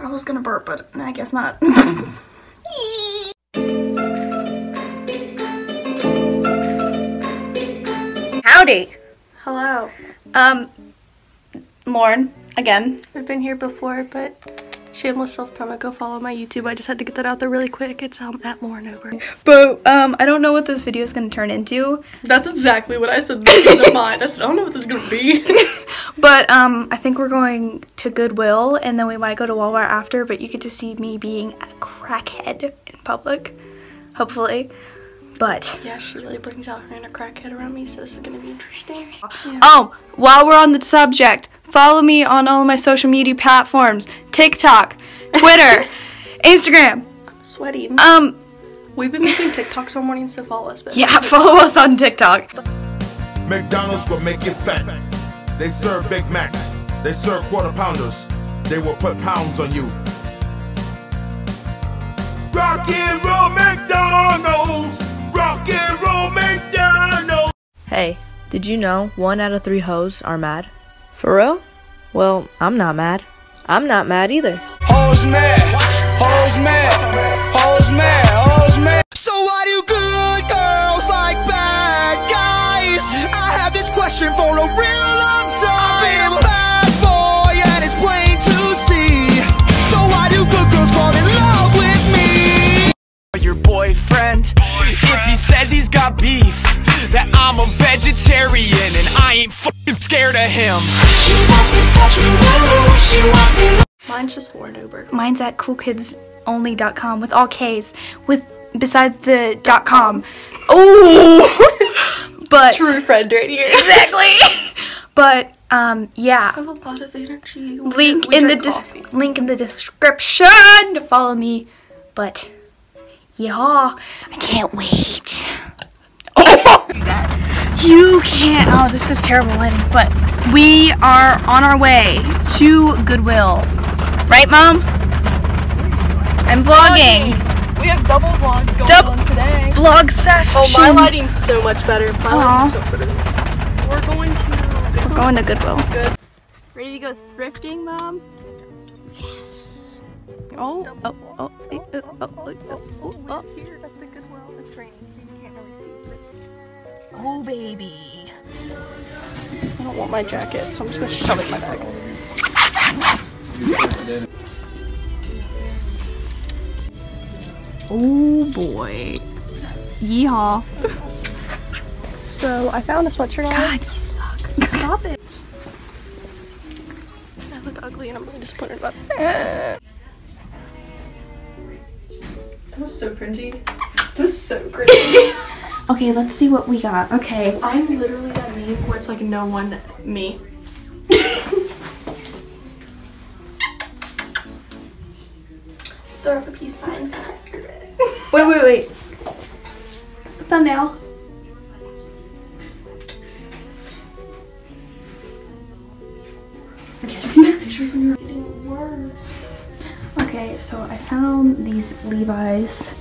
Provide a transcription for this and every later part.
I was gonna burp, but I guess not. Howdy. Hello. Um, Lauren, again. I've been here before, but shameless self promo. Go follow my YouTube. I just had to get that out there really quick. It's um, at Lauren Ober But um, I don't know what this video is gonna turn into. That's exactly what I said in mind. I said, I don't know what this is gonna be. But um, I think we're going to Goodwill, and then we might go to Walmart after. But you get to see me being a crackhead in public, hopefully. But yeah, she really brings out her inner crackhead around me, so this is gonna be interesting. Yeah. oh, while we're on the subject, follow me on all of my social media platforms: TikTok, Twitter, Instagram. I'm Sweating. Um, We've been making TikToks all morning, so follow us. But yeah, follow us on TikTok. McDonald's will make you fat. They serve Big Macs. They serve quarter pounders. They will put pounds on you. Rock and roll McDonald's. Rock and roll McDonald's. Hey, did you know one out of three hoes are mad? For real? Well, I'm not mad. I'm not mad either. Hoes mad, hoes mad, hoes mad, hoes mad. So why do good girls like bad guys? I have this question for a real vegetarian and I ain't fucking scared of him. mine's just Lauren Ober. Mine's at koolkidsonly.com with all K's, with besides the dot com. Oh, but True friend right here. exactly. but um, I yeah. have a lot of energy. Link We in the coffee. link in the description to follow me. But yeah, I can't wait. You can't. Oh, this is terrible lighting. But we are on our way to Goodwill, right, Mom? I'm vlogging. We have double vlogs going Dub- on today. Vlog session. Oh, my lighting's so much better. My Aw. lighting's so better. We're going to. We're going to Goodwill. Good. Ready to go thrifting, Mom? Yes. Oh oh oh, eh, eh, oh, oh, oh, oh, oh, oh, oh, oh, oh, Here at the Goodwill, it's raining, so you can't really see. But oh, baby. I don't want my jacket, so I'm just gonna shove it in my bag. Oh boy. Yeehaw. So I found a sweatshirt on. God, you suck. Stop it. I look ugly and I'm really disappointed about it. That was so cringy. That was so cringy. Okay, let's see what we got. Okay. I'm literally that meme where it's like no one me. Throw up a peace sign. Wait, wait, wait. Thumbnail. Pictures you're getting worse. Okay, so I found these Levi's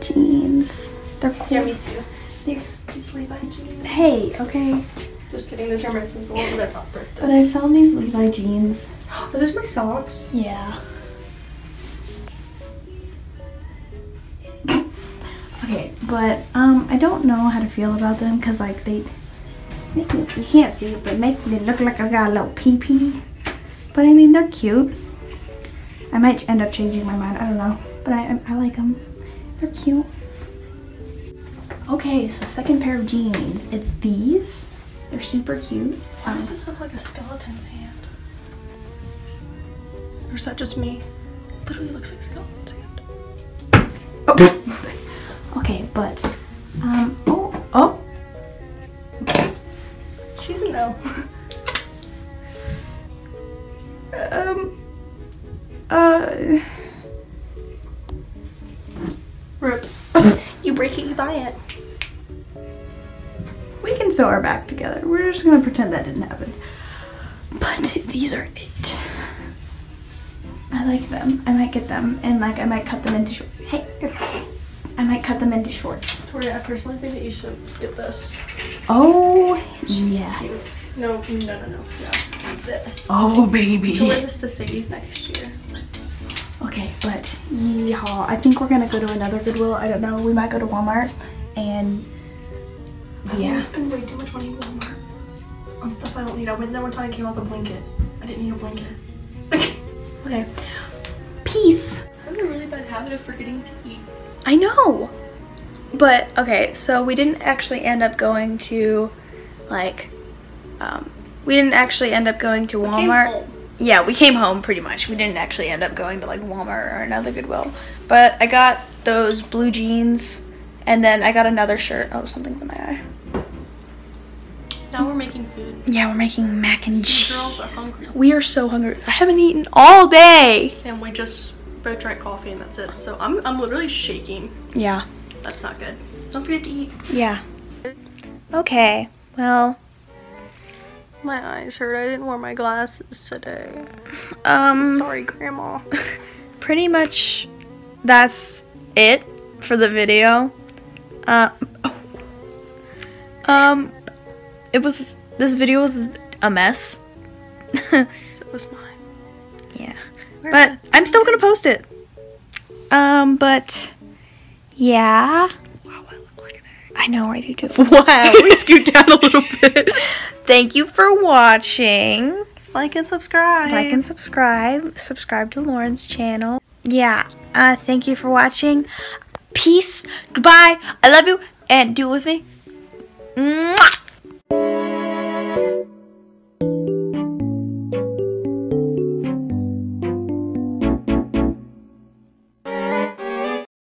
jeans. They're cool. Yeah, me too. They're- These Levi jeans. Hey, okay. Just kidding, those are American Eagle, but they're not thrifted. But I found these Levi jeans. Are those my socks? Yeah. okay, but um, I don't know how to feel about them because like they make me, you can't see it, but make me look like I got a little pee pee. But I mean, they're cute. I might end up changing my mind. I don't know, but I I, I like them. They're cute. Okay, so second pair of jeans. It's these. They're super cute. Why Um, does this look like a skeleton's hand? Or is that just me? It Literally looks like a skeleton's hand. okay, but um, oh, oh. She's a no. Um. Uh. Rip. you break it, you buy it. We can sew back together. We're just gonna pretend that didn't happen. But these are it. I like them. I might get them, and like I might cut them into short. Hey, I might cut them into shorts. Tori, I personally think that you should get this. Oh yes. No, no, no, no. Yeah. This. Oh You can wear this to Sadie's next year. Okay, but yeehaw. I think we're gonna go to another Goodwill. I don't know. We might go to Walmart and yeah. I spend way too much money in Walmart on stuff I don't need. I went there one time and came out with a blanket. I didn't need a blanket. Okay. Peace. I have a really bad habit of forgetting to eat. I know. But okay, so we didn't actually end up going to like um we didn't actually end up going to Walmart. home. Yeah, we came home pretty much. We didn't actually end up going to like Walmart or another Goodwill. But I got those blue jeans and then I got another shirt. Oh, something's in my eye. Now we're making food. Yeah, we're making mac and cheese. Girls are hungry. We are so hungry. I haven't eaten all day. And we just both drank coffee and that's it. So I'm, I'm literally shaking. Yeah. That's not good. Don't forget to eat. Yeah. Okay. Well, My eyes hurt. I didn't wear my glasses today. um Sorry, Grandma. pretty much that's it for the video. Uh, um, it was this video was a mess. so was mine. yeah, but I'm still gonna post it. Um, but yeah. Wow, I look like an egg. I know I do too. Wow, we scoot down a little bit. Thank you for watching. like and subscribe. Like and subscribe. Subscribe to Lauren's channel. Yeah. Uh, thank you for watching. Peace. Goodbye. I love you. And do it with me. Mwah!